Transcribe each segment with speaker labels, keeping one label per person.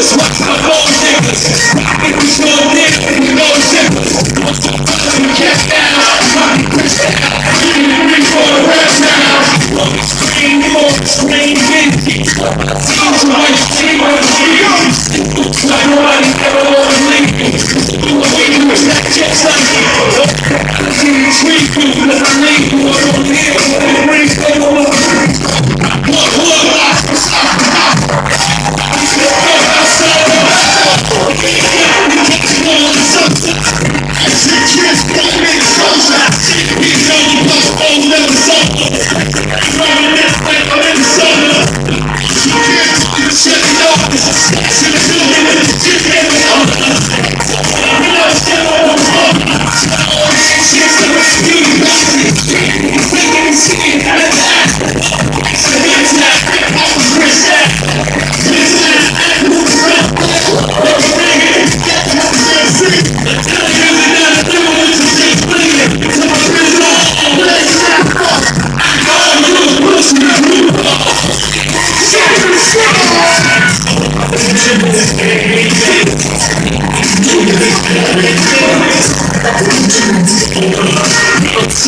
Speaker 1: niggas, what's up, all niggas? Rockin' with your niggas.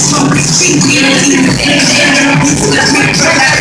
Speaker 2: so we keep getting in there.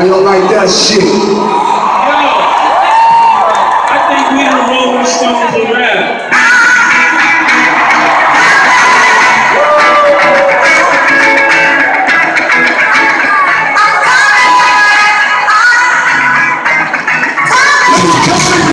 Speaker 3: I don't like that shit.